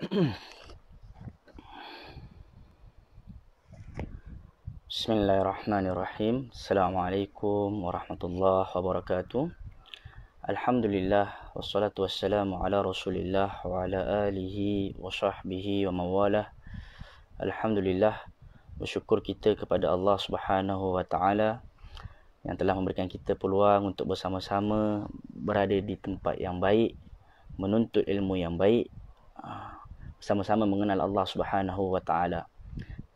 Bismillahirrahmanirrahim. Assalamualaikum warahmatullahi wabarakatuh. Alhamdulillah wassalatu wassalamu ala Rasulillah wa ala alihi wa sahbihi wa mawalah. Alhamdulillah bersyukur kita kepada Allah Subhanahu wa taala yang telah memberikan kita peluang untuk bersama-sama berada di tempat yang baik, menuntut ilmu yang baik, ah, sama-sama mengenal Allah Subhanahu wa taala.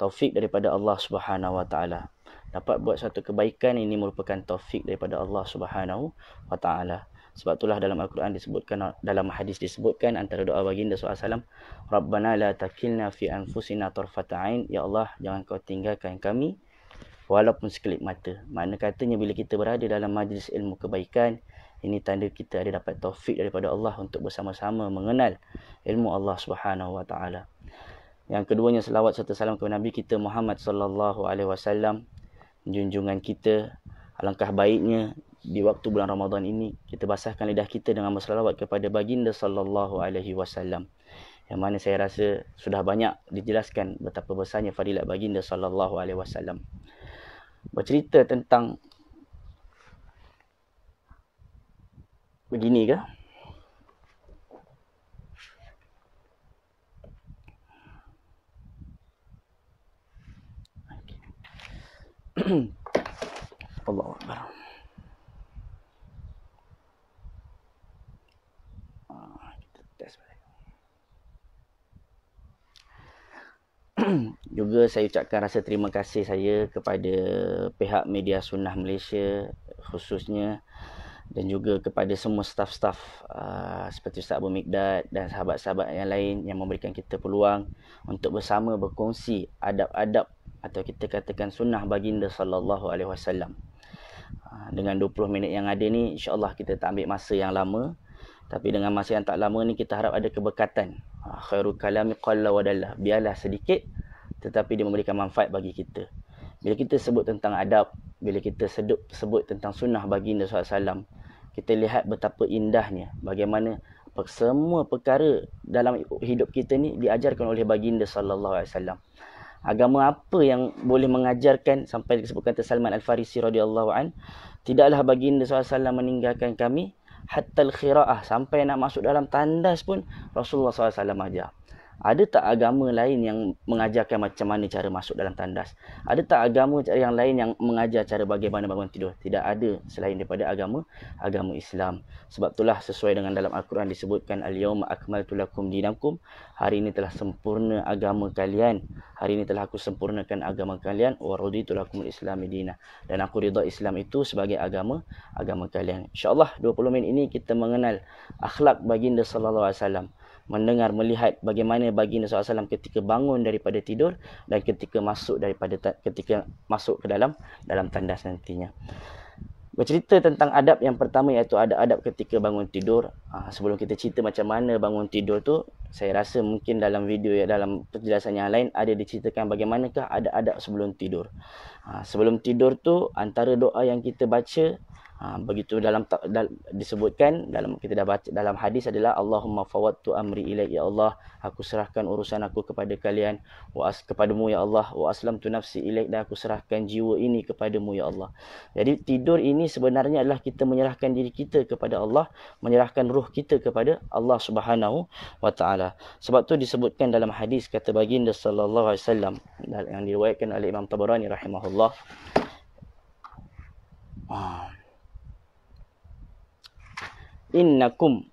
Taufik daripada Allah Subhanahu wa taala. Dapat buat satu kebaikan ini merupakan taufik daripada Allah Subhanahu wa taala. Sebab itulah dalam Al-Quran disebutkan dalam hadis disebutkan antara doa baginda SAW Rabbana la takilna fi anfusina tarfata ain ya Allah jangan kau tinggalkan kami walaupun sekelip mata. Makna katanya bila kita berada dalam majlis ilmu kebaikan ini tanda kita ada dapat taufik daripada Allah untuk bersama-sama mengenal ilmu Allah Subhanahu wa taala. Yang keduanya selawat serta salam kepada Nabi kita Muhammad sallallahu alaihi wasallam junjungan kita alangkah baiknya di waktu bulan Ramadan ini kita basahkan lidah kita dengan berselawat kepada baginda sallallahu alaihi wasallam yang mana saya rasa sudah banyak dijelaskan betapa besarnya fadilat baginda sallallahu alaihi wasallam bercerita tentang begini ke? Allah Akbar. Ah, Juga saya ucapkan rasa terima kasih saya kepada pihak media sunnah Malaysia khususnya dan juga kepada semua staf-staf uh, seperti Ustaz Abu Mikdad dan sahabat-sahabat yang lain yang memberikan kita peluang untuk bersama berkongsi adab-adab atau kita katakan sunnah baginda sallallahu alaihi wasallam. Ha, dengan 20 minit yang ada ni insya-Allah kita tak ambil masa yang lama tapi dengan masa yang tak lama ni kita harap ada keberkatan. Ha, khairu kalami qalla wa dalla. Biarlah sedikit tetapi dia memberikan manfaat bagi kita. Bila kita sebut tentang adab, bila kita sedut, sebut tentang sunnah baginda SAW, kita lihat betapa indahnya bagaimana semua perkara dalam hidup kita ni diajarkan oleh baginda sallallahu alaihi wasallam. Agama apa yang boleh mengajarkan sampai disebutkan Salman Al-Farisi radhiyallahu an tidaklah baginda SAW meninggalkan kami hatta al-khira'ah sampai nak masuk dalam tandas pun Rasulullah SAW ajar ada tak agama lain yang mengajarkan macam mana cara masuk dalam tandas? Ada tak agama yang lain yang mengajar cara bagaimana bangun tidur? Tidak ada selain daripada agama agama Islam. Sebab itulah sesuai dengan dalam Al-Quran disebutkan al-yauma akmaltu lakum dinakum. Hari ini telah sempurna agama kalian. Hari ini telah aku sempurnakan agama kalian wa raditu lakum al-islam dina. Dan aku ridha Islam itu sebagai agama agama kalian. Insya-Allah 20 minit ini kita mengenal akhlak baginda sallallahu alaihi wasallam mendengar melihat bagaimana baginda SAW ketika bangun daripada tidur dan ketika masuk daripada ketika masuk ke dalam dalam tandas nantinya. Bercerita tentang adab yang pertama iaitu ada adab ketika bangun tidur. Ha, sebelum kita cerita macam mana bangun tidur tu, saya rasa mungkin dalam video ya dalam penjelasan yang lain ada diceritakan bagaimanakah ada adab sebelum tidur. Ha, sebelum tidur tu antara doa yang kita baca Ha, begitu dalam dal, disebutkan dalam kita dah baca dalam hadis adalah Allahumma fawattu amri ilaik ya Allah aku serahkan urusan aku kepada kalian wa as kepadamu ya Allah wa aslamtu nafsi ilaik dan aku serahkan jiwa ini kepadamu ya Allah. Jadi tidur ini sebenarnya adalah kita menyerahkan diri kita kepada Allah, menyerahkan ruh kita kepada Allah Subhanahu wa taala. Sebab tu disebutkan dalam hadis kata baginda sallallahu alaihi wasallam yang diriwayatkan oleh Imam Tabarani rahimahullah. Ah innakum.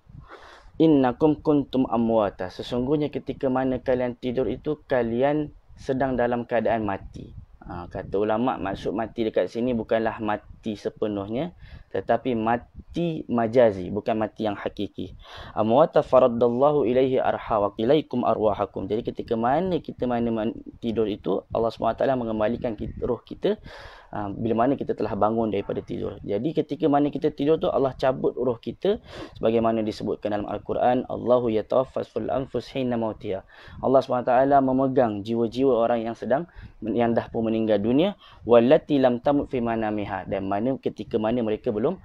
Innakum kuntum amwata. Sesungguhnya ketika mana kalian tidur itu kalian sedang dalam keadaan mati. Ha, kata ulama maksud mati dekat sini bukanlah mati sepenuhnya tetapi mati majazi bukan mati yang hakiki. Amwata faradallahu ilaihi arha wa ilaikum arwahakum. Jadi ketika mana kita mana tidur itu Allah SWT mengembalikan kita, roh kita Ha, bila mana kita telah bangun daripada tidur. Jadi ketika mana kita tidur tu Allah cabut roh kita sebagaimana disebutkan dalam Al-Quran Allahu yatawaffas fil anfus hina mautiha. Allah SWT memegang jiwa-jiwa orang yang sedang yang dah pun meninggal dunia wallati lam tamut fi manamiha dan mana ketika mana mereka belum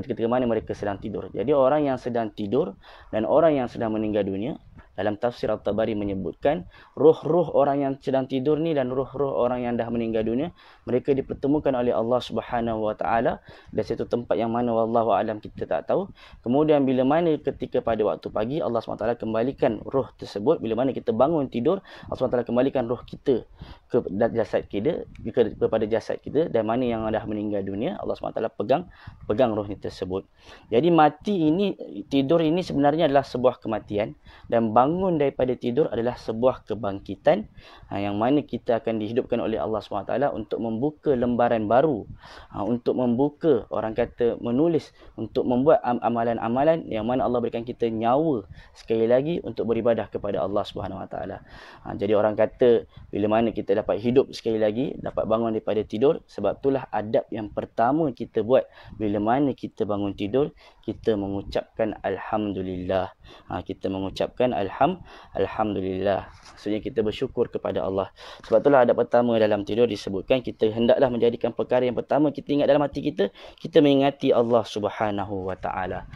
ketika mana mereka sedang tidur. Jadi orang yang sedang tidur dan orang yang sedang meninggal dunia dalam tafsir At-Tabari menyebutkan roh-roh orang yang sedang tidur ni dan roh-roh orang yang dah meninggal dunia mereka dipertemukan oleh Allah Subhanahu Wa Taala. Di satu tempat yang mana wallahu alam kita tak tahu. Kemudian bila mana ketika pada waktu pagi Allah SWT kembalikan roh tersebut. Bila mana kita bangun tidur Allah SWT kembalikan roh kita ke jasad kita kepada jasad kita dan mana yang dah meninggal dunia Allah SWT pegang pegang roh ni tersebut. Jadi mati ini tidur ini sebenarnya adalah sebuah kematian dan bangun daripada tidur adalah sebuah kebangkitan ha, yang mana kita akan dihidupkan oleh Allah SWT untuk membuka lembaran baru ha, untuk membuka orang kata menulis untuk membuat amalan-amalan yang mana Allah berikan kita nyawa sekali lagi untuk beribadah kepada Allah SWT ha, jadi orang kata bila mana kita dapat hidup sekali lagi dapat bangun daripada tidur sebab itulah adab yang pertama kita buat bila mana kita bangun tidur kita mengucapkan alhamdulillah. Ha, kita mengucapkan alham alhamdulillah. Maksudnya kita bersyukur kepada Allah. Sebab itulah adab pertama dalam tidur disebutkan kita hendaklah menjadikan perkara yang pertama kita ingat dalam hati kita kita mengingati Allah Subhanahu wa taala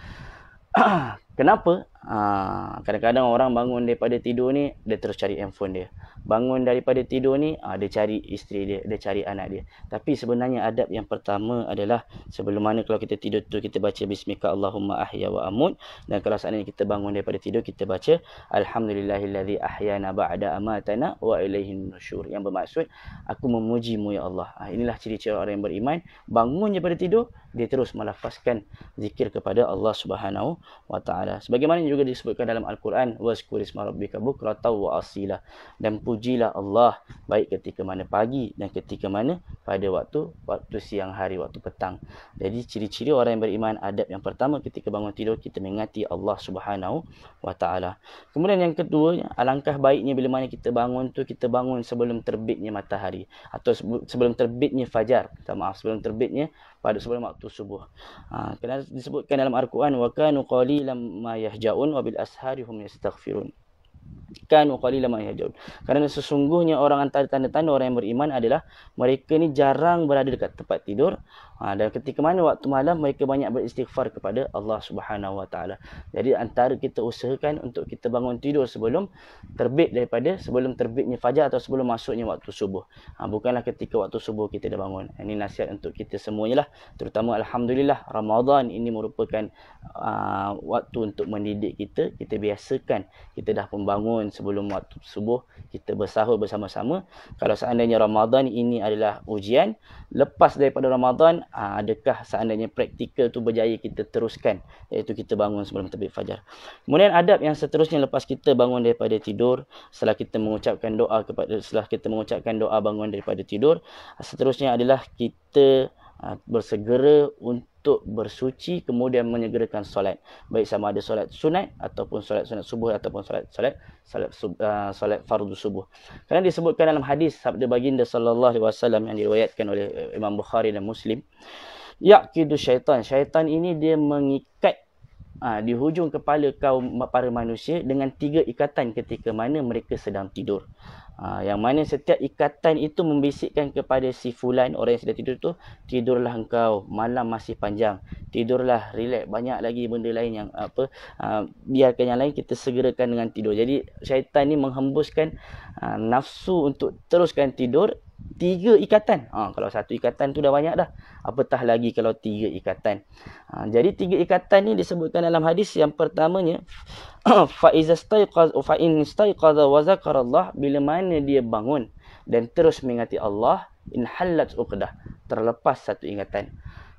kenapa? Ha, kadang-kadang orang bangun daripada tidur ni dia terus cari handphone dia. Bangun daripada tidur ni uh, dia cari isteri dia dia cari anak dia. Tapi sebenarnya adab yang pertama adalah sebelum mana kalau kita tidur tu kita baca bismika allahumma ahya wa amut. Dan kalau seandainya kita bangun daripada tidur kita baca alhamdulillahillazi ahyana ba'da amatana wa ilaihin nusyur. Yang bermaksud aku memujimu ya Allah. Uh, inilah ciri-ciri orang yang beriman. Bangun daripada tidur dia terus melafazkan zikir kepada Allah Subhanahu wa taala sebagaimana juga disebutkan dalam al-Quran wazkurisma rabbika bukratan wa asila dan pujilah Allah baik ketika mana pagi dan ketika mana pada waktu waktu siang hari waktu petang. Jadi ciri-ciri orang yang beriman adab yang pertama ketika bangun tidur kita mengingati Allah Subhanahu wa taala. Kemudian yang kedua alangkah baiknya bila mana kita bangun tu kita bangun sebelum terbitnya matahari atau sebelum terbitnya fajar. Minta maaf sebelum terbitnya pada sebelum waktu subuh. Ha, kerana disebutkan dalam Al-Quran wa kanu qalilan ma yahjaun wa bil ashari hum yastaghfirun kanu qalilan ma yahjun kerana sesungguhnya orang antara tanda-tanda orang yang beriman adalah mereka ni jarang berada dekat tempat tidur Ha, dan ketika mana waktu malam mereka banyak beristighfar kepada Allah Subhanahu Wa Taala. Jadi antara kita usahakan untuk kita bangun tidur sebelum terbit daripada sebelum terbitnya fajar atau sebelum masuknya waktu subuh. Ha, bukanlah ketika waktu subuh kita dah bangun. Ini nasihat untuk kita semuanya lah. Terutama Alhamdulillah Ramadan ini merupakan uh, waktu untuk mendidik kita. Kita biasakan kita dah pun bangun sebelum waktu subuh. Kita bersahur bersama-sama. Kalau seandainya Ramadan ini adalah ujian. Lepas daripada Ramadan ha, adakah seandainya praktikal tu berjaya kita teruskan iaitu kita bangun sebelum terbit fajar. Kemudian adab yang seterusnya lepas kita bangun daripada tidur, setelah kita mengucapkan doa kepada setelah kita mengucapkan doa bangun daripada tidur, seterusnya adalah kita ha, bersegera untuk untuk bersuci kemudian menyegerakan solat. Baik sama ada solat sunat ataupun solat sunat subuh ataupun solat solat solat uh, solat fardu subuh. Kerana disebutkan dalam hadis sabda baginda sallallahu alaihi wasallam yang diriwayatkan oleh uh, Imam Bukhari dan Muslim yaqidu syaitan. Syaitan ini dia mengikat uh, di hujung kepala kaum para manusia dengan tiga ikatan ketika mana mereka sedang tidur Ha, yang mana setiap ikatan itu membisikkan kepada si fulan orang yang sedang tidur tu tidurlah engkau malam masih panjang. Tidurlah relax. Banyak lagi benda lain yang apa ha, biarkan yang lain kita segerakan dengan tidur. Jadi syaitan ni menghembuskan ha, nafsu untuk teruskan tidur tiga ikatan. Ha, kalau satu ikatan tu dah banyak dah. Apatah lagi kalau tiga ikatan. Ha, jadi tiga ikatan ni disebutkan dalam hadis yang pertamanya fa iza fa in staiqaza wa zakarallah bila mana dia bangun dan terus mengingati Allah in halat uqdah terlepas satu ingatan.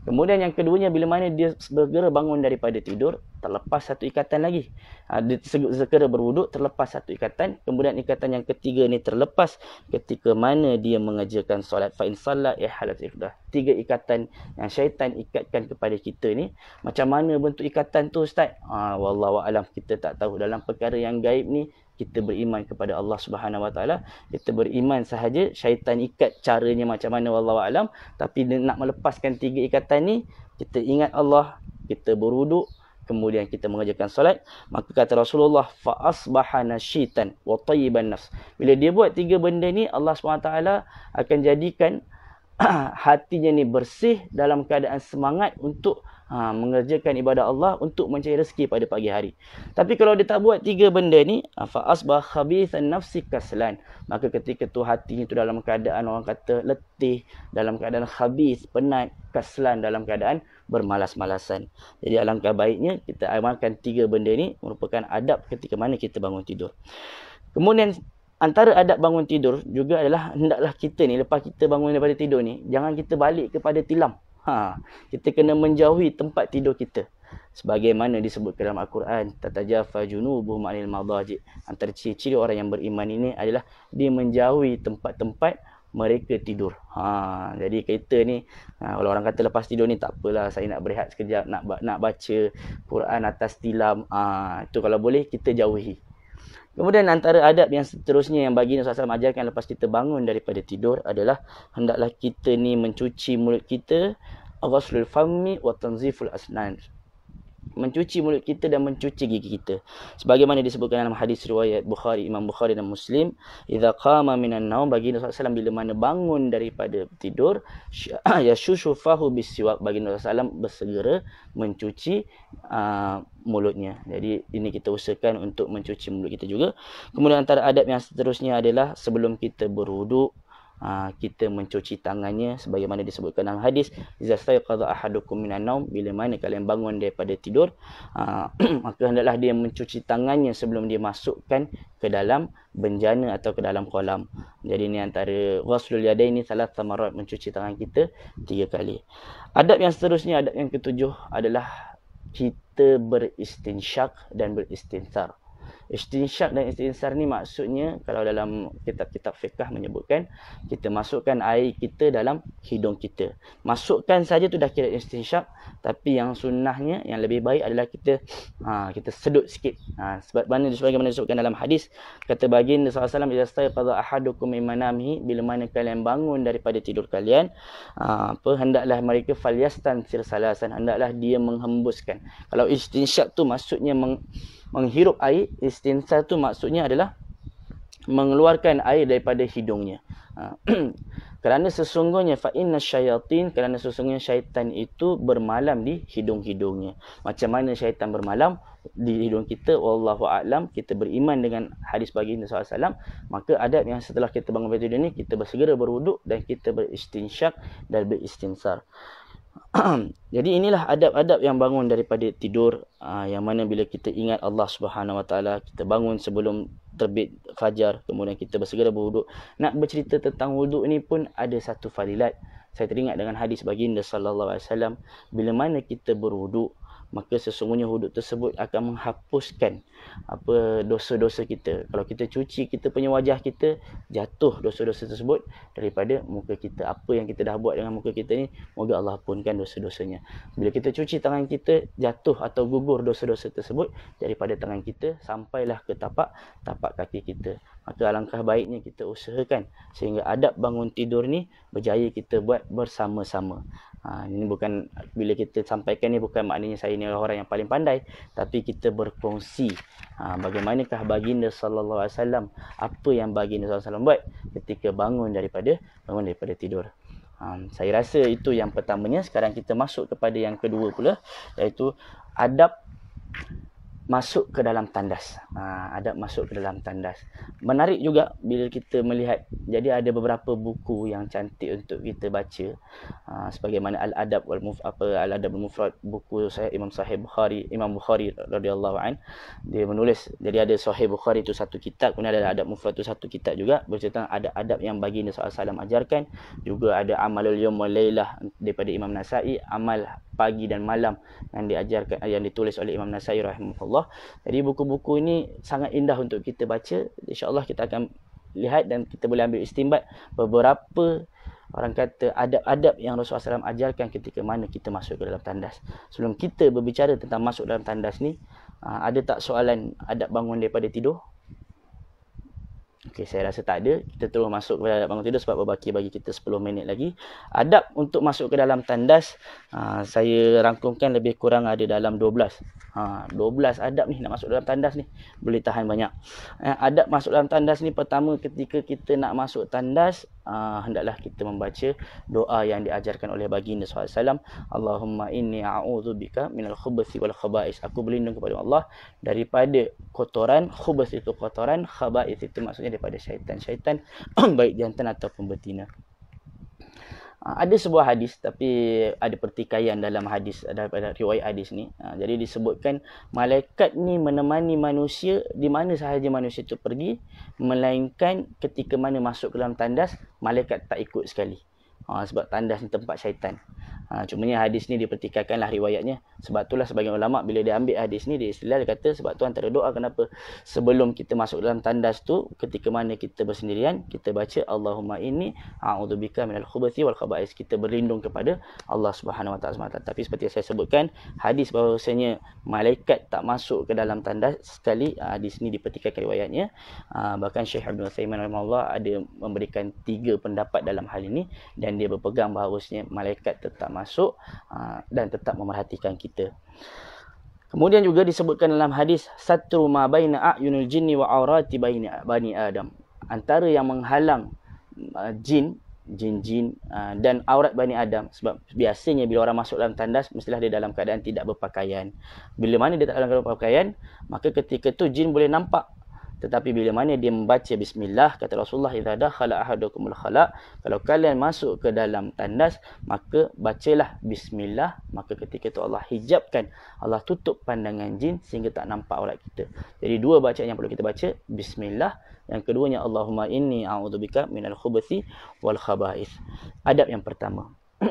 Kemudian yang keduanya bila mana dia segera bangun daripada tidur, terlepas satu ikatan lagi. Ha, dia segera berwuduk, terlepas satu ikatan. Kemudian ikatan yang ketiga ni terlepas ketika mana dia mengerjakan solat. Fa'in salat ihalat ikhdah. Tiga ikatan yang syaitan ikatkan kepada kita ni. Macam mana bentuk ikatan tu Ustaz? Ha, Wallahualam kita tak tahu. Dalam perkara yang gaib ni, kita beriman kepada Allah Subhanahu Wa Taala kita beriman sahaja syaitan ikat caranya macam mana wallahu alam. Tapi nak melepaskan tiga ikatan ni kita ingat Allah kita berwuduk kemudian kita mengerjakan solat. Maka kata Rasulullah fa asbaha nashitan wa tayyiban nafs. Bila dia buat tiga benda ni Allah Subhanahu Taala akan jadikan hatinya ni bersih dalam keadaan semangat untuk ha, mengerjakan ibadah Allah untuk mencari rezeki pada pagi hari. Tapi kalau dia tak buat tiga benda ni, ha, fa asbah khabithan nafsi kaslan. Maka ketika tu hati itu dalam keadaan orang kata letih, dalam keadaan khabith, penat, kaslan dalam keadaan bermalas-malasan. Jadi alangkah baiknya kita amalkan tiga benda ni merupakan adab ketika mana kita bangun tidur. Kemudian antara adab bangun tidur juga adalah hendaklah kita ni lepas kita bangun daripada tidur ni jangan kita balik kepada tilam. Ha, kita kena menjauhi tempat tidur kita. Sebagaimana disebut dalam Al-Quran, tatajafa junubuhum anil madaji. Antara ciri-ciri orang yang beriman ini adalah dia menjauhi tempat-tempat mereka tidur. Ha, jadi kita ni ha, kalau orang kata lepas tidur ni tak apalah saya nak berehat sekejap nak nak baca Quran atas tilam. Ha, itu kalau boleh kita jauhi. Kemudian antara adab yang seterusnya yang bagi Nabi SAW ajarkan lepas kita bangun daripada tidur adalah hendaklah kita ni mencuci mulut kita ghuslul fammi wa tanziful asnan mencuci mulut kita dan mencuci gigi kita. Sebagaimana disebutkan dalam hadis riwayat Bukhari, Imam Bukhari dan Muslim, idza qama minan naum bagi Nabi sallallahu bila mana bangun daripada tidur, ya shushufahu bisiwak bagi Nabi sallallahu bersegera mencuci uh, mulutnya. Jadi ini kita usahakan untuk mencuci mulut kita juga. Kemudian antara adab yang seterusnya adalah sebelum kita berwuduk Ha, kita mencuci tangannya sebagaimana disebutkan dalam hadis iza stayqadha ahadukum minan naum bila mana kalian bangun daripada tidur ha, maka hendaklah dia mencuci tangannya sebelum dia masukkan ke dalam benjana atau ke dalam kolam. Jadi ini antara ghuslul yadaini salat samarat mencuci tangan kita tiga kali. Adab yang seterusnya adab yang ketujuh adalah kita beristinsyak dan beristinsar Istinsyak dan istinsar ni maksudnya kalau dalam kitab-kitab fiqah menyebutkan kita masukkan air kita dalam hidung kita. Masukkan saja tu dah kira istinsyak tapi yang sunnahnya yang lebih baik adalah kita ha, kita sedut sikit. Ha, sebab mana sebagaimana disebutkan dalam hadis kata baginda SAW idza stayqadha ahadukum min manamihi bila mana kalian bangun daripada tidur kalian ha, apa hendaklah mereka falyastan sir salasan hendaklah dia menghembuskan. Kalau istinsyak tu maksudnya meng, menghirup air istinsar tu maksudnya adalah mengeluarkan air daripada hidungnya. Ha. kerana sesungguhnya fa inna syayatin kerana sesungguhnya syaitan itu bermalam di hidung-hidungnya. Macam mana syaitan bermalam di hidung kita wallahu a'lam kita beriman dengan hadis baginda SAW maka adab yang setelah kita bangun dari tidur ni kita bersegera berwuduk dan kita beristinsyak dan beristinsar Jadi inilah adab-adab yang bangun daripada tidur uh, yang mana bila kita ingat Allah Subhanahu Wa Taala kita bangun sebelum terbit fajar kemudian kita bersegera berwuduk. Nak bercerita tentang wuduk ini pun ada satu fadilat. Saya teringat dengan hadis baginda sallallahu alaihi wasallam bila mana kita berwuduk maka sesungguhnya hudud tersebut akan menghapuskan apa dosa-dosa kita. Kalau kita cuci kita punya wajah kita, jatuh dosa-dosa tersebut daripada muka kita. Apa yang kita dah buat dengan muka kita ni, moga Allah punkan dosa-dosanya. Bila kita cuci tangan kita, jatuh atau gugur dosa-dosa tersebut daripada tangan kita sampailah ke tapak tapak kaki kita. Maka alangkah baiknya kita usahakan sehingga adab bangun tidur ni berjaya kita buat bersama-sama. Ha, ini bukan bila kita sampaikan ni bukan maknanya saya ni orang yang paling pandai tapi kita berkongsi ha, bagaimanakah baginda sallallahu alaihi wasallam apa yang baginda sallallahu alaihi wasallam buat ketika bangun daripada bangun daripada tidur. Ha, saya rasa itu yang pertamanya sekarang kita masuk kepada yang kedua pula iaitu adab masuk ke dalam tandas. Ha, adab masuk ke dalam tandas. Menarik juga bila kita melihat. Jadi ada beberapa buku yang cantik untuk kita baca. Ha, sebagaimana Al-Adab wal Muf apa Al-Adab al Mufrad buku saya Imam Sahih Bukhari, Imam Bukhari radhiyallahu an. Dia menulis jadi ada Sahih Bukhari itu satu kitab, kemudian ada Adab Mufrad itu satu kitab juga bercerita ada adab yang baginda sallallahu ajarkan. Juga ada Amalul Yawm wal Lailah daripada Imam Nasai, amal pagi dan malam yang diajarkan yang ditulis oleh Imam Nasai rahimahullah. Jadi buku-buku ini sangat indah untuk kita baca. Insya-Allah kita akan lihat dan kita boleh ambil istimbat beberapa orang kata adab-adab yang Rasulullah SAW ajarkan ketika mana kita masuk ke dalam tandas. Sebelum kita berbicara tentang masuk dalam tandas ni, ah, ada tak soalan adab bangun daripada tidur? Okey, saya rasa tak ada. Kita terus masuk ke dalam bangun tidur sebab berbaki bagi kita 10 minit lagi. Adab untuk masuk ke dalam tandas, aa, ah, saya rangkumkan lebih kurang ada dalam 12. Ha, 12 adab ni nak masuk dalam tandas ni. Boleh tahan banyak. Eh, adab masuk dalam tandas ni pertama ketika kita nak masuk tandas, uh, hendaklah kita membaca doa yang diajarkan oleh baginda SAW. Allahumma inni a'udzubika minal khubuthi wal khaba'is. Aku berlindung kepada Allah daripada kotoran. Khubuth itu kotoran. Khaba'is itu maksudnya daripada syaitan. Syaitan baik jantan ataupun betina. Ha, ada sebuah hadis tapi ada pertikaian dalam hadis daripada riwayat hadis ni. Ha, jadi disebutkan malaikat ni menemani manusia di mana sahaja manusia itu pergi melainkan ketika mana masuk ke dalam tandas malaikat tak ikut sekali. Ha, sebab tandas ni tempat syaitan. Ha, cumanya hadis ni dipertikaikanlah riwayatnya. Sebab itulah sebagian ulama bila dia ambil hadis ni dia istilah dia kata sebab tu antara doa kenapa sebelum kita masuk dalam tandas tu ketika mana kita bersendirian kita baca Allahumma inni a'udzubika minal khubuthi wal khaba'is kita berlindung kepada Allah Subhanahu wa taala. Tapi seperti yang saya sebutkan hadis bahawasanya malaikat tak masuk ke dalam tandas sekali ha, hadis ni dipertikaikan riwayatnya. Ha, bahkan Syekh Abdul Utsaimin rahimahullah ada memberikan tiga pendapat dalam hal ini dan dia berpegang bahawasanya malaikat tetap masuk uh, dan tetap memerhatikan kita. Kemudian juga disebutkan dalam hadis satru ma baina a'yunil jinni wa aurati baina bani adam. Antara yang menghalang uh, jin jin-jin uh, dan aurat Bani Adam sebab biasanya bila orang masuk dalam tandas mestilah dia dalam keadaan tidak berpakaian. Bila mana dia tak dalam keadaan berpakaian, maka ketika tu jin boleh nampak tetapi bila mana dia membaca bismillah kata Rasulullah idza dakhala ahadukumul khala kalau kalian masuk ke dalam tandas maka bacalah bismillah maka ketika itu Allah hijabkan Allah tutup pandangan jin sehingga tak nampak aurat kita. Jadi dua bacaan yang perlu kita baca bismillah yang keduanya Allahumma inni a'udzubika minal khubuthi wal khaba'ith. Adab yang pertama.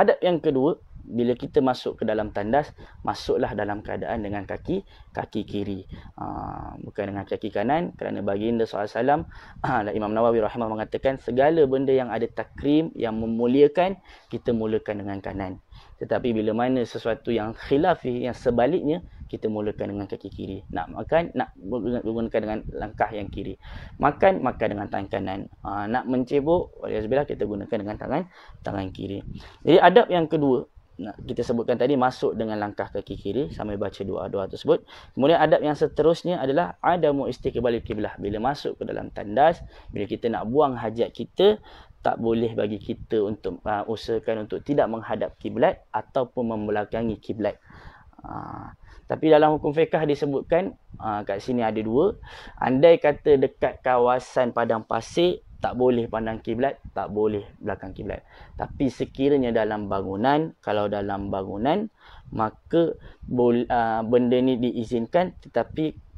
Adab yang kedua bila kita masuk ke dalam tandas masuklah dalam keadaan dengan kaki kaki kiri. Uh, bukan dengan kaki kanan. Kerana baginda SAW uh, Imam Nawawi rahimah mengatakan segala benda yang ada takrim yang memuliakan kita mulakan dengan kanan. Tetapi bila mana sesuatu yang khilafi yang sebaliknya kita mulakan dengan kaki kiri. Nak makan nak menggunakan dengan langkah yang kiri. Makan makan dengan tangan kanan. Uh, nak mencebok waliyazbillah kita gunakan dengan tangan tangan kiri. Jadi adab yang kedua kita sebutkan tadi masuk dengan langkah kaki kiri sambil baca doa-doa tersebut. Kemudian adab yang seterusnya adalah adamu istiqbal kiblah. Bila masuk ke dalam tandas, bila kita nak buang hajat kita, tak boleh bagi kita untuk uh, usahakan untuk tidak menghadap kiblat ataupun membelakangi kiblat. Uh, tapi dalam hukum fiqah disebutkan uh, kat sini ada dua. Andai kata dekat kawasan padang pasir tak boleh pandang kiblat, tak boleh belakang kiblat. Tapi sekiranya dalam bangunan, kalau dalam bangunan, maka uh, benda ni diizinkan tetapi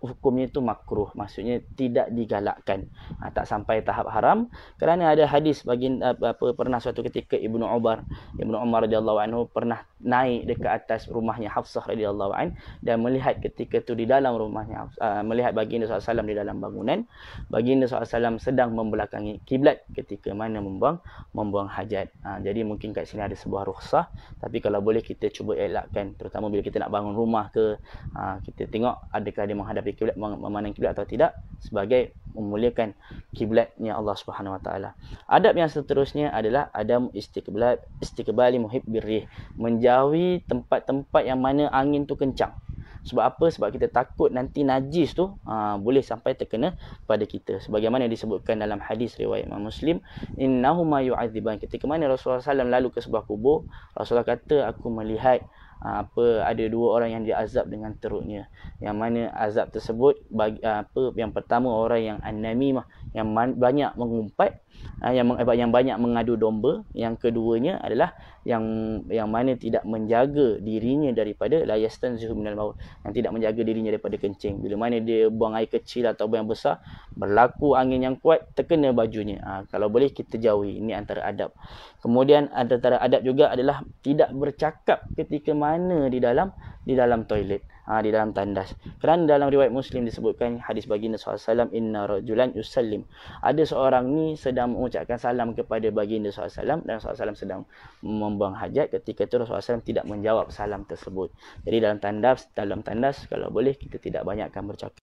hukumnya itu makruh. Maksudnya tidak digalakkan. Ha, tak sampai tahap haram. Kerana ada hadis bagi apa, pernah suatu ketika Ibnu Umar Ibnu Umar radhiyallahu anhu pernah naik dekat atas rumahnya Hafsah radhiyallahu an dan melihat ketika itu di dalam rumahnya uh, melihat baginda SAW di dalam bangunan. Baginda SAW sedang membelakangi kiblat ketika mana membuang membuang hajat. Ha, jadi mungkin kat sini ada sebuah rukhsah. Tapi kalau boleh kita cuba elakkan terutama bila kita nak bangun rumah ke ha, kita tengok adakah dia menghadapi kiblat memandang kiblat atau tidak sebagai memuliakan kiblatnya Allah Subhanahu Wa Taala. Adab yang seterusnya adalah adam istiqbal istiqbali muhibbir rih, menjauhi tempat-tempat yang mana angin tu kencang. Sebab apa? Sebab kita takut nanti najis tu aa, ha, boleh sampai terkena pada kita. Sebagaimana disebutkan dalam hadis riwayat Imam Muslim, innahuma yu'adziban. Ketika mana Rasulullah SAW lalu ke sebuah kubur, Rasulullah kata aku melihat Ha, apa ada dua orang yang diazab dengan teruknya. Yang mana azab tersebut bagi, apa yang pertama orang yang an-namimah yang man, banyak mengumpat Ah, yang yang banyak mengadu domba. Yang keduanya adalah yang yang mana tidak menjaga dirinya daripada la yastanzihu minal maut. Yang tidak menjaga dirinya daripada kencing. Bila mana dia buang air kecil atau buang besar berlaku angin yang kuat terkena bajunya. Ha, kalau boleh kita jauhi ini antara adab. Kemudian antara adab juga adalah tidak bercakap ketika mana di dalam di dalam toilet ha, di dalam tandas. Kerana dalam riwayat Muslim disebutkan hadis baginda SAW inna rajulan yusallim. Ada seorang ni sedang mengucapkan salam kepada baginda SAW dan SAW sedang membuang hajat ketika itu Rasulullah SAW tidak menjawab salam tersebut. Jadi dalam tandas dalam tandas kalau boleh kita tidak banyakkan bercakap.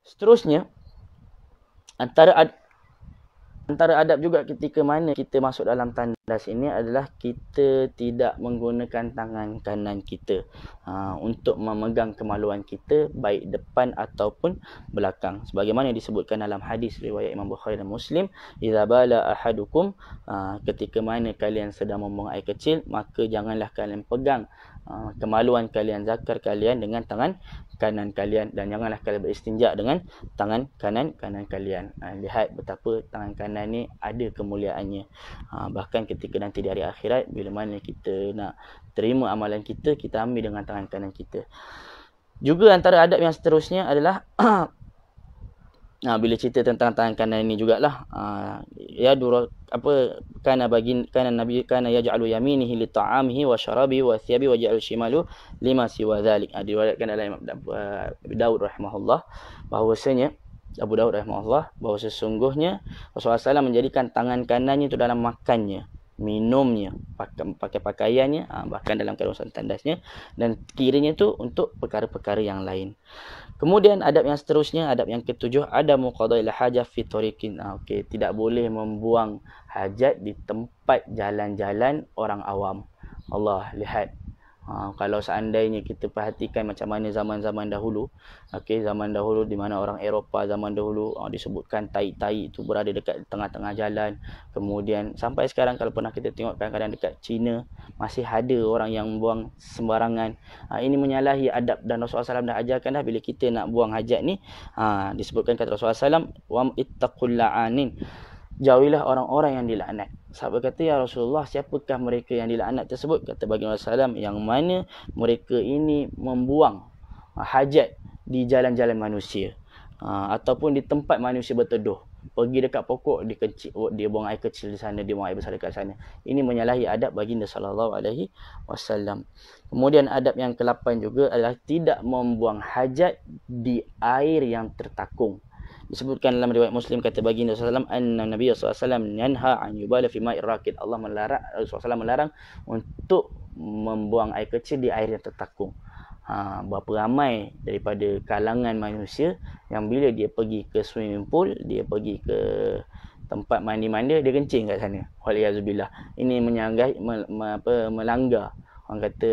Seterusnya antara ad, Antara adab juga ketika mana kita masuk dalam tandas ini adalah kita tidak menggunakan tangan kanan kita uh, untuk memegang kemaluan kita baik depan ataupun belakang. Sebagaimana disebutkan dalam hadis riwayat Imam Bukhari dan Muslim, "Idza bala ahadukum" uh, ketika mana kalian sedang membuang air kecil, maka janganlah kalian pegang uh, kemaluan kalian, zakar kalian dengan tangan kanan kalian dan janganlah kalian beristinja dengan tangan kanan kanan kalian. Ha, lihat betapa tangan kanan ni ada kemuliaannya. Ha, bahkan ketika nanti di hari akhirat bila mana kita nak terima amalan kita, kita ambil dengan tangan kanan kita. Juga antara adab yang seterusnya adalah Ha, bila cerita tentang tangan kanan ini jugalah. Ha, ya dura apa kana bagi kana nabi kana yaj'alu yaminihi li ta'amihi wa syarabihi wa thiyabi wa ja'al shimalu lima siwa dhalik. Ha, diriwayatkan dalam Imam Abu Daud rahimahullah bahwasanya Abu Daud rahimahullah bahawa sesungguhnya Rasulullah SAW menjadikan tangan kanannya itu dalam makannya minumnya pakai, pakai pakaiannya ha, bahkan dalam kawasan tandasnya dan kirinya itu untuk perkara-perkara yang lain. Kemudian adab yang seterusnya adab yang ketujuh ada muqadail hajah fi tariqin. Ha, okey tidak boleh membuang hajat di tempat jalan-jalan orang awam. Allah lihat Ha, kalau seandainya kita perhatikan macam mana zaman-zaman dahulu, okey, zaman dahulu di mana orang Eropah zaman dahulu ha, disebutkan tai-tai itu berada dekat tengah-tengah jalan. Kemudian sampai sekarang kalau pernah kita tengok kadang-kadang dekat China masih ada orang yang buang sembarangan. Ha, ini menyalahi adab dan Rasulullah SAW dah ajarkan dah bila kita nak buang hajat ni, ha, disebutkan kata Rasulullah SAW, wa ittaqul la'anin jauhilah orang-orang yang dilaknat. Sahabat kata, Ya Rasulullah, siapakah mereka yang dilaknat tersebut? Kata bagi Rasulullah SAW, yang mana mereka ini membuang ah, hajat di jalan-jalan manusia. Uh, ataupun di tempat manusia berteduh. Pergi dekat pokok, dia, kecil, oh, dia buang air kecil di sana, dia buang air besar dekat sana. Ini menyalahi adab baginda sallallahu alaihi wasallam. Kemudian adab yang ke-8 juga adalah tidak membuang hajat di air yang tertakung disebutkan dalam riwayat Muslim kata baginda sallallahu alaihi anna Nabi sallallahu alaihi yanha an yubala fi ma'ir rakid Allah melarang Rasulullah melarang untuk membuang air kecil di air yang tertakung. Ha, berapa ramai daripada kalangan manusia yang bila dia pergi ke swimming pool, dia pergi ke tempat mandi-mandi, dia kencing kat sana. Waliyazubillah. Ini menyanggai, me, me, apa, melanggar. Orang kata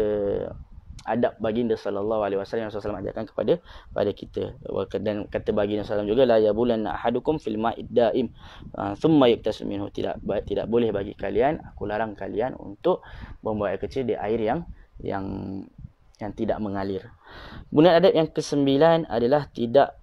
adab baginda sallallahu alaihi wasallam yang Rasulullah ajarkan kepada pada kita. Dan kata baginda sallallahu juga la ya bulan ahadukum fil ma'id daim. Ah, thumma yaktasu minhu. Tidak tidak boleh bagi kalian aku larang kalian untuk membuat air kecil di air yang yang yang tidak mengalir. Kemudian adab yang kesembilan adalah tidak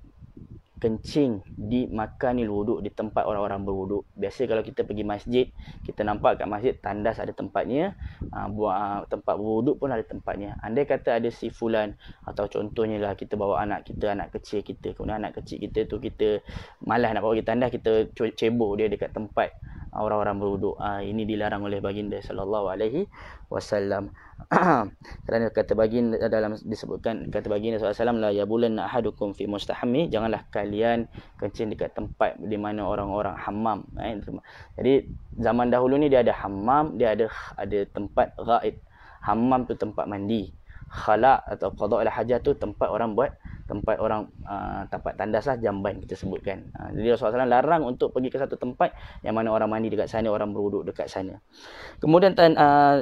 kencing di makanil wuduk di tempat orang-orang berwuduk. Biasa kalau kita pergi masjid, kita nampak kat masjid tandas ada tempatnya, uh, buat uh, tempat berwuduk pun ada tempatnya. Andai kata ada si fulan atau contohnya lah kita bawa anak kita, anak kecil kita, kemudian anak kecil kita tu kita malas nak bawa pergi tandas, kita cebok dia dekat tempat orang-orang berwuduk. Uh, ini dilarang oleh baginda sallallahu alaihi wasallam. kerana kata baginda dalam disebutkan kata baginda SAW la ya bulan ahadukum fi mustahmi. Janganlah kalian kencing dekat tempat di mana orang-orang hammam eh. jadi zaman dahulu ni dia ada hammam dia ada ada tempat ghaib. Hammam tu tempat mandi. Khala atau qada al hajat tu tempat orang buat tempat orang uh, tempat tandas lah jamban kita sebutkan. Uh, jadi Rasulullah SAW larang untuk pergi ke satu tempat yang mana orang mandi dekat sana orang berwuduk dekat sana. Kemudian uh,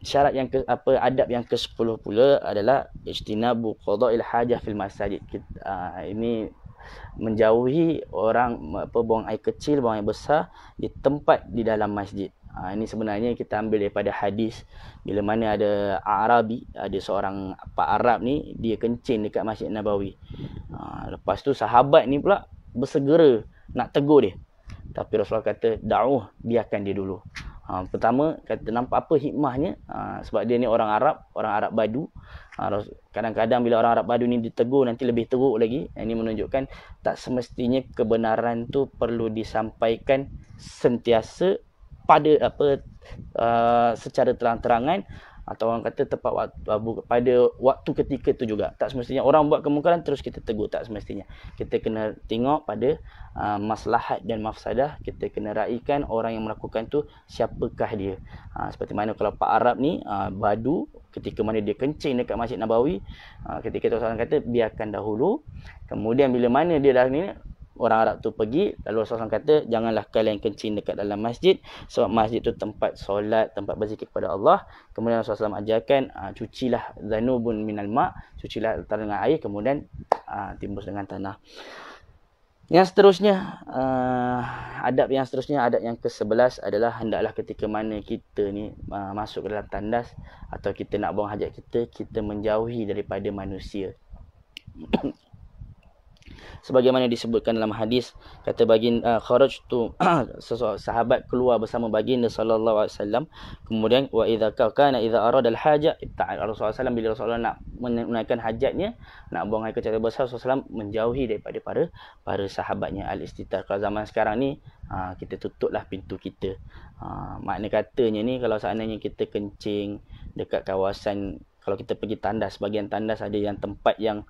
syarat yang ke apa adab yang ke-10 pula adalah ijtinabu qada'il hajah fil masajid. Kita, uh, ini menjauhi orang apa buang air kecil, buang air besar di tempat di dalam masjid. Ha, ini sebenarnya kita ambil daripada hadis bila mana ada Arabi, ada seorang Pak Arab ni dia kencing dekat Masjid Nabawi. Ha, lepas tu sahabat ni pula bersegera nak tegur dia. Tapi Rasulullah kata, "Da'uh, biarkan dia dulu." Ha, pertama kata nampak apa hikmahnya ha, sebab dia ni orang Arab, orang Arab Badu. Ha, kadang-kadang bila orang Arab Badu ni ditegur nanti lebih teruk lagi. Ini menunjukkan tak semestinya kebenaran tu perlu disampaikan sentiasa pada apa uh, secara terang-terangan atau orang kata tepat waktu, pada waktu ketika itu juga. Tak semestinya orang buat kemungkaran terus kita tegur. Tak semestinya. Kita kena tengok pada uh, maslahat dan mafsadah. Kita kena raikan orang yang melakukan tu siapakah dia. Uh, seperti mana kalau Pak Arab ni, uh, badu, ketika mana dia kencing dekat Masjid Nabawi, uh, ketika itu orang kata biarkan dahulu. Kemudian bila mana dia dah ni, orang Arab tu pergi lalu Rasulullah kata janganlah kalian kencing dekat dalam masjid sebab masjid tu tempat solat tempat berzikir kepada Allah kemudian Rasulullah SAW ajarkan uh, cucilah zanubun minal ma cucilah dengan air kemudian uh, timbus dengan tanah yang seterusnya, uh, adab yang seterusnya, adab yang ke-11 adalah hendaklah ketika mana kita ni uh, masuk ke dalam tandas atau kita nak buang hajat kita, kita menjauhi daripada manusia. Sebagaimana disebutkan dalam hadis kata bagin uh, kharaj tu sahabat keluar bersama baginda sallallahu alaihi wasallam. Kemudian wa idza kana idza arada al hajat ibta'al rasulullah sallallahu bila rasulullah nak menunaikan hajatnya nak buang air kecil besar rasulullah menjauhi daripada para para sahabatnya. Al istitar kalau zaman sekarang ni uh, kita tutuplah pintu kita. Uh, makna katanya ni kalau seandainya kita kencing dekat kawasan kalau kita pergi tandas bagian tandas ada yang tempat yang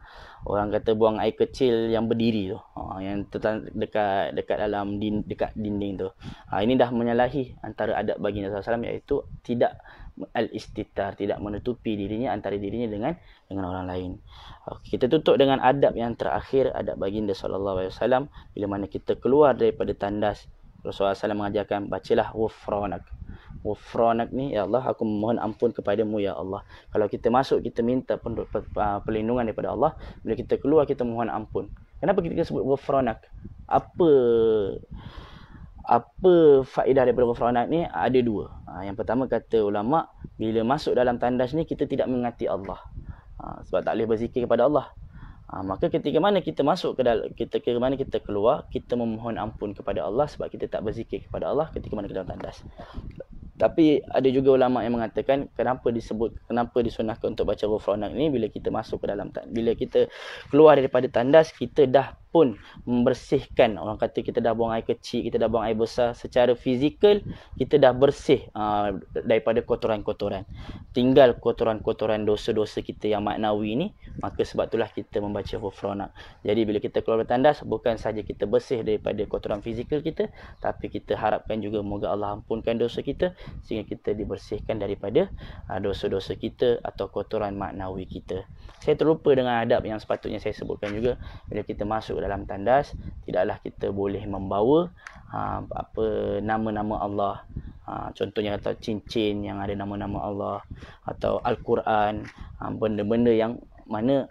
orang kata buang air kecil yang berdiri tu. Ha, yang dekat dekat dalam din, dekat dinding tu. Ha, ini dah menyalahi antara adab baginda SAW iaitu tidak al-istitar tidak menutupi dirinya antara dirinya dengan dengan orang lain. Ha, kita tutup dengan adab yang terakhir adab baginda SAW bila mana kita keluar daripada tandas Rasulullah SAW mengajarkan bacalah wufranak Wufranak ni ya Allah aku mohon ampun kepadamu ya Allah. Kalau kita masuk kita minta perlindungan daripada Allah, bila kita keluar kita mohon ampun. Kenapa kita sebut wufranak? Apa apa faedah daripada wufranak ni? Ada dua. Ha, yang pertama kata ulama, bila masuk dalam tandas ni kita tidak mengingati Allah. Ha, sebab tak boleh berzikir kepada Allah. Ha, maka ketika mana kita masuk ke dalam kita ke mana kita keluar, kita memohon ampun kepada Allah sebab kita tak berzikir kepada Allah ketika mana kita dalam tandas. Tapi ada juga ulama yang mengatakan kenapa disebut kenapa disunahkan untuk baca ghufranak ini bila kita masuk ke dalam bila kita keluar daripada tandas kita dah pun membersihkan. Orang kata kita dah buang air kecil kita dah buang air besar secara fizikal kita dah bersih uh, daripada kotoran-kotoran. Tinggal kotoran-kotoran dosa-dosa kita yang maknawi ni maka sebab itulah kita membaca ghufranak jadi bila kita keluar dari tandas bukan saja kita bersih daripada kotoran fizikal kita tapi kita harapkan juga moga Allah ampunkan dosa kita sehingga kita dibersihkan daripada uh, dosa-dosa kita atau kotoran maknawi kita. Saya terlupa dengan adab yang sepatutnya saya sebutkan juga. Bila kita masuk dalam tandas tidaklah kita boleh membawa ha, apa nama-nama Allah ha, contohnya kata cincin yang ada nama-nama Allah atau al-Quran ha, benda-benda yang mana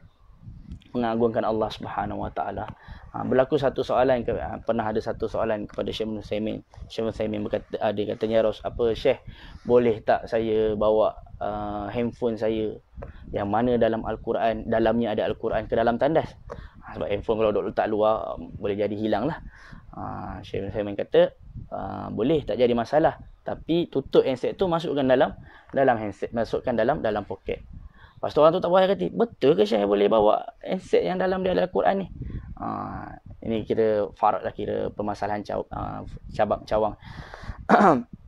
mengagungkan Allah Subhanahu Wa Taala. Berlaku satu soalan ke, pernah ada satu soalan kepada Syekh Musaimin. Syekh Musaimin berkata ha, dia katanya Ros apa Syekh boleh tak saya bawa uh, handphone saya yang mana dalam al-Quran dalamnya ada al-Quran ke dalam tandas? Ha, sebab handphone kalau duduk letak luar um, boleh jadi hilang lah. Ha, Syekh Simon kata uh, boleh tak jadi masalah. Tapi tutup handset tu masukkan dalam dalam handset. Masukkan dalam dalam poket. Lepas tu orang tu tak buat kata, betul ke Syekh boleh bawa handset yang dalam dia adalah Quran ni? Ha, ini kira farat lah kira permasalahan caw, uh, cabang cawang.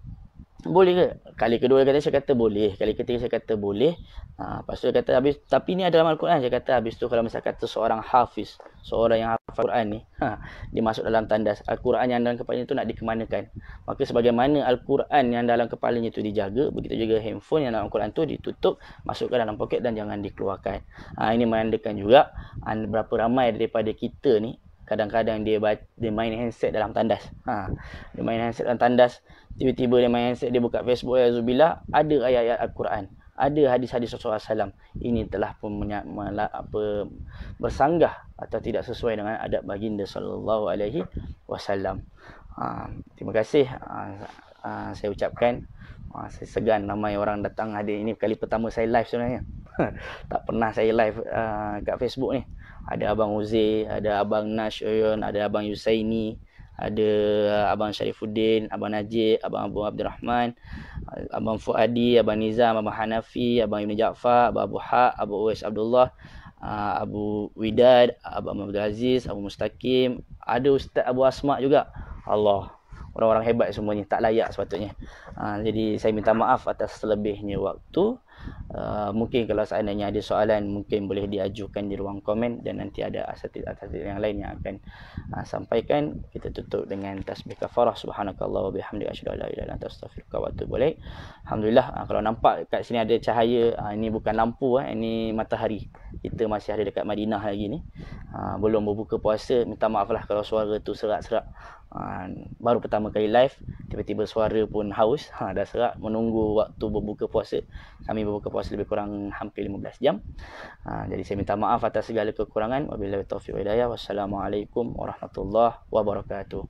boleh ke? Kali kedua kata saya kata boleh. Kali ketiga saya kata boleh. Ha, lepas tu dia kata habis tapi ni ada dalam Al-Quran. Saya kata habis tu kalau misalnya kata seorang hafiz, seorang yang hafal Al-Quran ni, ha, dia masuk dalam tandas Al-Quran yang dalam kepalanya tu nak dikemanakan. Maka sebagaimana Al-Quran yang dalam kepalanya tu dijaga, begitu juga handphone yang dalam Al-Quran tu ditutup, masukkan dalam poket dan jangan dikeluarkan. Ha, ini menandakan juga berapa ramai daripada kita ni kadang-kadang dia dia main handset dalam tandas. Ha, dia main handset dalam tandas, tiba-tiba dia main handset dia buka Facebook ya Zubillah, ada ayat-ayat Al-Quran ada hadis-hadis Rasulullah SAW ini telah pun menya, mela, apa bersanggah atau tidak sesuai dengan adab baginda sallallahu alaihi wasallam. Ha, terima kasih ha, ha, saya ucapkan ha, saya segan ramai orang datang hadir ini kali pertama saya live sebenarnya. tak pernah saya live uh, kat Facebook ni. Ada abang Uzi, ada abang Nash Oyon, ada abang Yusaini, ada abang Syarifuddin, abang Najib, abang Abu Abdul Rahman, abang Fuadi, abang Nizam, abang Hanafi, abang Ibn Ja'far, abang Abu Ha, Abu Uwais Abdullah, ah, Abu Widad, abang Abdul Aziz, Abu Mustaqim, ada Ustaz Abu Asma juga. Allah, orang-orang hebat semuanya, tak layak sepatutnya. Jadi saya minta maaf atas selebihnya waktu. Uh, mungkin kalau seandainya ada soalan mungkin boleh diajukan di ruang komen dan nanti ada asatid-asatid yang lain yang akan uh, sampaikan. Kita tutup dengan tasbih kafarah subhanakallah wa bihamdika asyhadu an la ilaha illa anta astaghfiruka wa atubu ilaik. Alhamdulillah uh, kalau nampak kat sini ada cahaya uh, ini bukan lampu uh, ini matahari. Kita masih ada dekat Madinah lagi ni. Uh, belum berbuka puasa. Minta maaf lah kalau suara tu serak-serak. Ha, baru pertama kali live tiba-tiba suara pun haus ha, dah serak menunggu waktu berbuka puasa kami berbuka puasa lebih kurang hampir 15 jam. Ha, jadi saya minta maaf atas segala kekurangan. Wabillahi taufiq wa hidayah. Wassalamualaikum warahmatullahi wabarakatuh